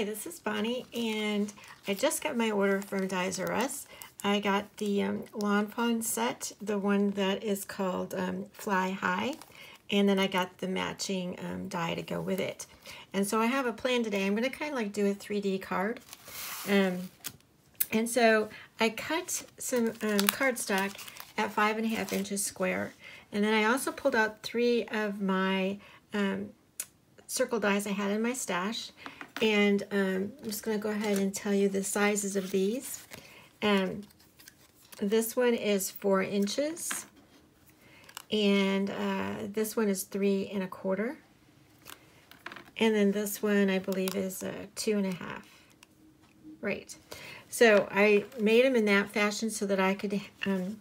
Hi, this is Bonnie, and I just got my order from Dies R Us. I got the um, Lawn Fawn set, the one that is called um, Fly High, and then I got the matching um, die to go with it. And so I have a plan today. I'm going to kind of like do a 3D card. Um, and so I cut some um, cardstock at five and a half inches square. And then I also pulled out three of my um, circle dies I had in my stash. And um, I'm just going to go ahead and tell you the sizes of these. Um, this one is four inches. And uh, this one is three and a quarter. And then this one, I believe, is uh, two and a half. Right. So I made them in that fashion so that I could um,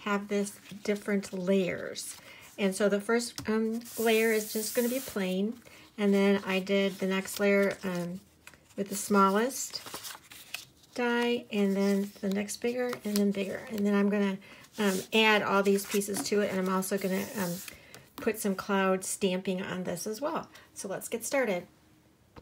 have this different layers. And so the first um, layer is just going to be plain. And then I did the next layer um, with the smallest die, and then the next bigger, and then bigger. And then I'm going to um, add all these pieces to it, and I'm also going to um, put some cloud stamping on this as well. So let's get started.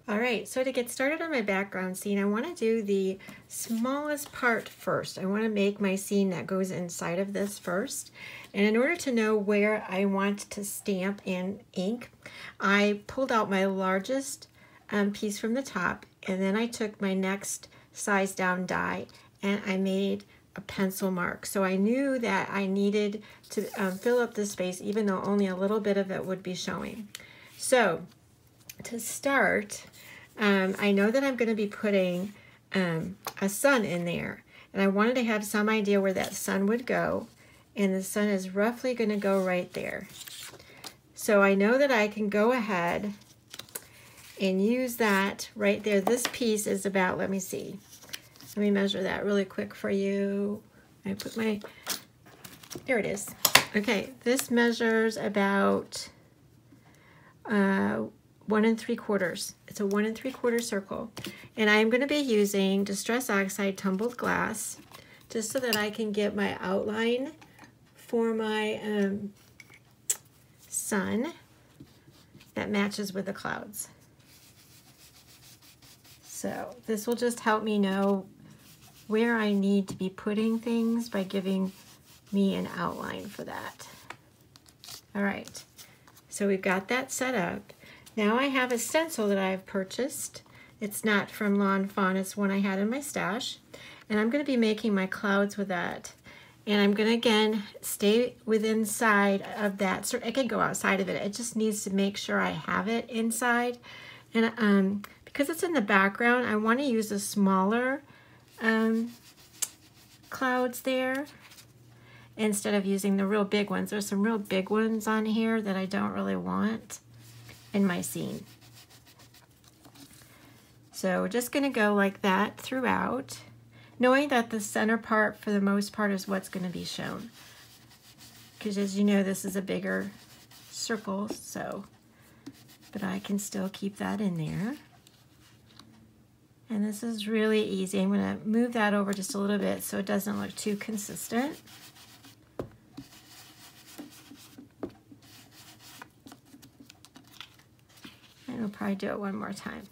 All right, so to get started on my background scene, I want to do the smallest part first. I want to make my scene that goes inside of this first. And in order to know where I want to stamp and ink, I pulled out my largest um, piece from the top, and then I took my next size down die, and I made a pencil mark. So I knew that I needed to um, fill up the space, even though only a little bit of it would be showing. So to start, um, I know that I'm going to be putting um, a sun in there. And I wanted to have some idea where that sun would go. And the sun is roughly going to go right there. So I know that I can go ahead and use that right there. This piece is about, let me see. Let me measure that really quick for you. I put my, there it is. Okay, this measures about uh, one and three quarters. It's a one and three quarter circle. And I'm going to be using Distress Oxide Tumbled Glass just so that I can get my outline for my um, sun that matches with the clouds. So this will just help me know where I need to be putting things by giving me an outline for that. All right, so we've got that set up. Now I have a stencil that I've purchased. It's not from Lawn Fawn, it's one I had in my stash. And I'm gonna be making my clouds with that. And I'm gonna, again, stay within side of that. So I can go outside of it. It just needs to make sure I have it inside. And um, because it's in the background, I wanna use the smaller um, clouds there instead of using the real big ones. There's some real big ones on here that I don't really want in my scene. So we're just going to go like that throughout, knowing that the center part for the most part is what's going to be shown. Because as you know, this is a bigger circle, so, but I can still keep that in there. And this is really easy. I'm to move that over just a little bit so it doesn't look too consistent. We'll probably do it one more time.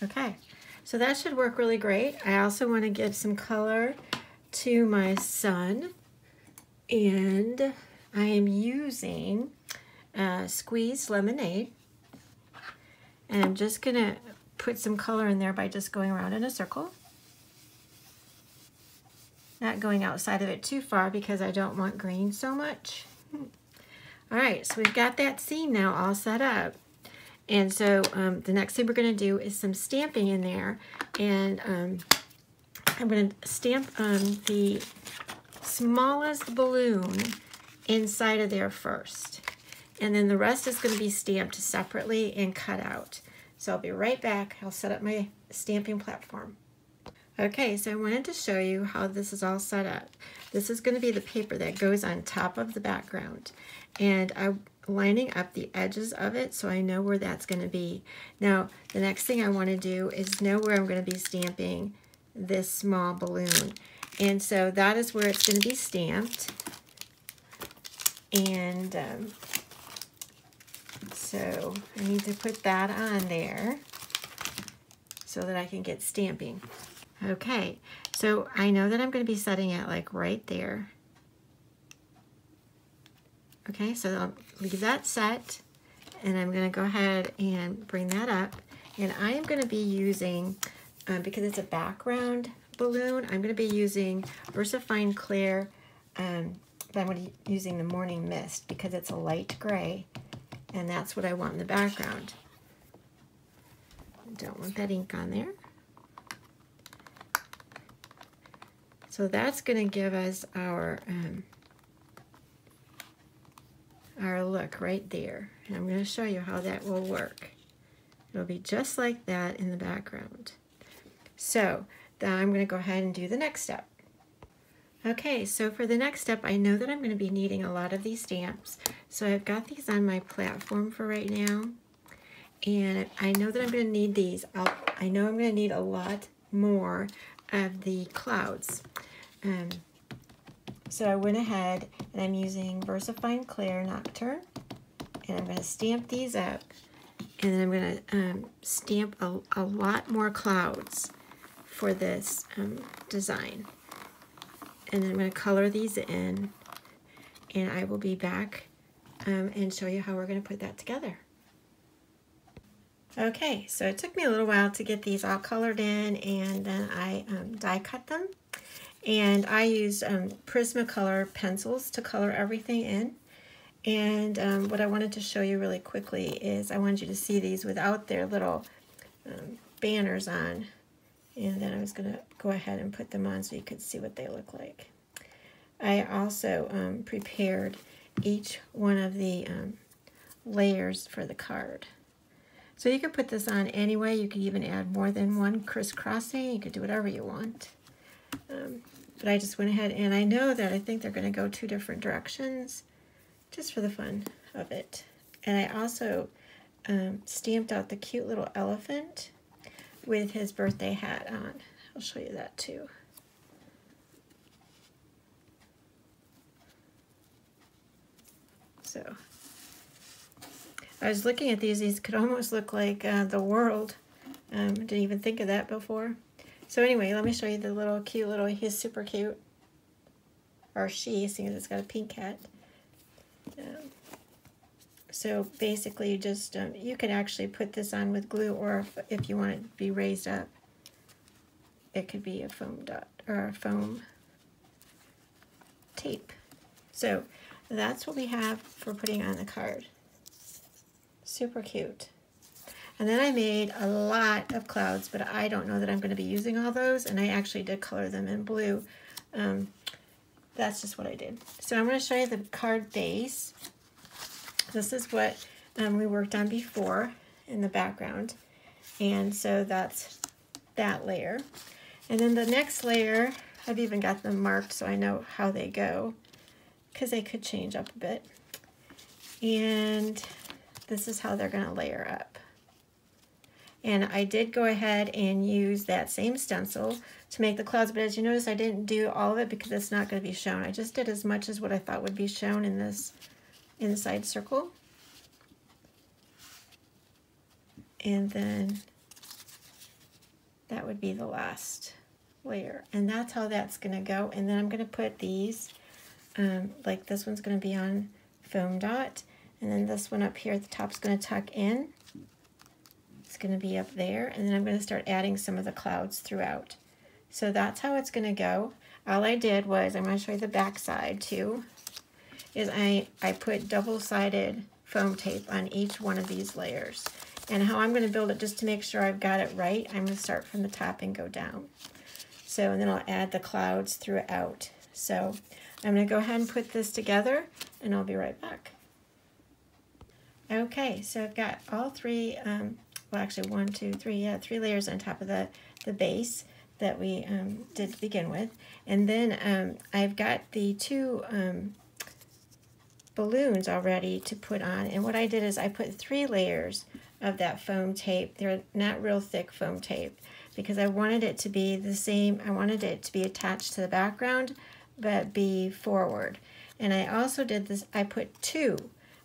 Okay, so that should work really great. I also want to give some color to my sun. And I am using uh, squeezed lemonade. And I'm just going to put some color in there by just going around in a circle. Not going outside of it too far because I don't want green so much. All right, so we've got that scene now all set up. And so um, the next thing we're gonna do is some stamping in there. And um, I'm gonna stamp um, the smallest balloon inside of there first. And then the rest is gonna be stamped separately and cut out. So I'll be right back. I'll set up my stamping platform. Okay, so I wanted to show you how this is all set up. This is going to be the paper that goes on top of the background. And I'm lining up the edges of it so I know where that's going to be. Now, the next thing I want to do is know where I'm going to be stamping this small balloon. And so that is where it's going to be stamped. And um, So I need to put that on there so that I can get stamping. Okay, so I know that I'm going to be setting it like right there. Okay, so I'll leave that set and I'm going to go ahead and bring that up. And I am going to be using, um, because it's a background balloon, I'm going to be using VersaFine Clair, um, but I'm going to be using the Morning Mist because it's a light gray and that's what I want in the background. I don't want that ink on there. So that's going to give us our um, our look right there. And I'm going to show you how that will work. It'll be just like that in the background. So I'm going to go ahead and do the next step. Okay, so for the next step, I know that I'm going to be needing a lot of these stamps. So I've got these on my platform for right now. And I know that I'm going to need these. I'll, I know I'm going to need a lot more of the clouds. Um, so I went ahead and I'm using VersaFine Clair Nocturne. And I'm going to stamp these up. And then I'm going to um, stamp a, a lot more clouds for this um, design and then I'm going to color these in and I will be back um, and show you how we're going to put that together. Okay, so it took me a little while to get these all colored in and then I um, die cut them. And I used um, Prismacolor pencils to color everything in. And um, what I wanted to show you really quickly is I wanted you to see these without their little um, banners on. And then I was going to go ahead and put them on so you could see what they look like. I also um, prepared each one of the um, layers for the card. So you could put this on anyway. You could even add more than one crisscrossing. You could do whatever you want. Um, but I just went ahead and I know that I think they're going to go two different directions just for the fun of it. And I also um, stamped out the cute little elephant with his birthday hat on. I'll show you that too. So I was looking at these. These could almost look like uh, the world. Um, didn't even think of that before. So anyway, let me show you the little cute little, he's super cute. Or she, seeing as it's got a pink hat. Um, so basically you just, um, you could actually put this on with glue or if, if you want it to be raised up, it could be a foam dot or a foam tape. So that's what we have for putting on the card. Super cute. And then I made a lot of clouds, but I don't know that I'm going to be using all those, and I actually did color them in blue. Um, that's just what I did. So I'm going to show you the card base. This is what um, we worked on before in the background. And so that's that layer. And then the next layer, I've even got them marked so I know how they go because they could change up a bit. And this is how they're going to layer up. And I did go ahead and use that same stencil to make the clouds, but as you notice, I didn't do all of it because it's not going to be shown. I just did as much as what I thought would be shown in this inside circle. And then that would be the last layer. And that's how that's going to go. And then I'm going to put these um, like this one's going to be on foam dot and then this one up here at the top is going to tuck in going to be up there and then I'm going to start adding some of the clouds throughout. So that's how it's going to go. All I did was I'm going to show you the back side too is I I put double-sided foam tape on each one of these layers. And how I'm going to build it just to make sure I've got it right I'm going to start from the top and go down. So and then I'll add the clouds throughout. So I'm going to go ahead and put this together and I'll be right back. Okay, so I've got all three, um, well actually one, two, three, yeah, three layers on top of the, the base that we um, did to begin with. And then um, I've got the two um, balloons already to put on. And what I did is I put three layers of that foam tape. They're not real thick foam tape because I wanted it to be the same. I wanted it to be attached to the background but be forward. And I also did this, I put two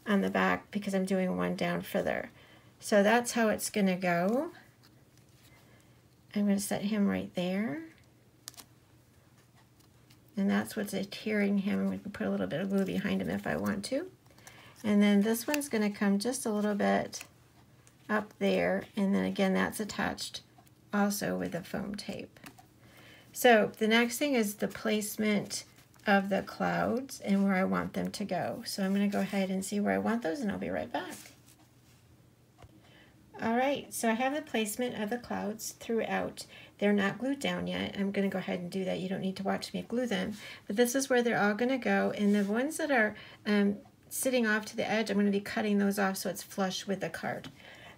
on the back because I'm doing one down further. So that's how it's going to go. I'm going to set him right there. And that's what's adhering him. We can put a little bit of glue behind him if I want to. And then this one's going to come just a little bit up there. And then again, that's attached also with the foam tape. So the next thing is the placement of the clouds and where I want them to go. So I'm going to go ahead and see where I want those and I'll be right back. All right, so I have the placement of the clouds throughout. They're not glued down yet. I'm going to go ahead and do that. You don't need to watch me glue them. But this is where they're all going to go. And the ones that are um, sitting off to the edge, I'm going to be cutting those off so it's flush with the card.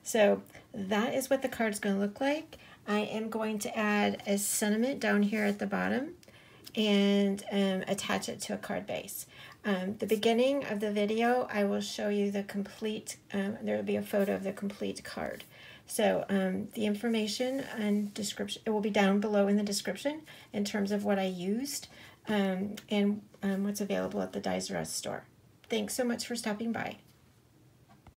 So that is what the card is going to look like. I am going to add a sentiment down here at the bottom and um, attach it to a card base. Um, the beginning of the video, I will show you the complete, um, there will be a photo of the complete card. So um, the information and description, it will be down below in the description in terms of what I used um, and um, what's available at the Dies R Us store. Thanks so much for stopping by.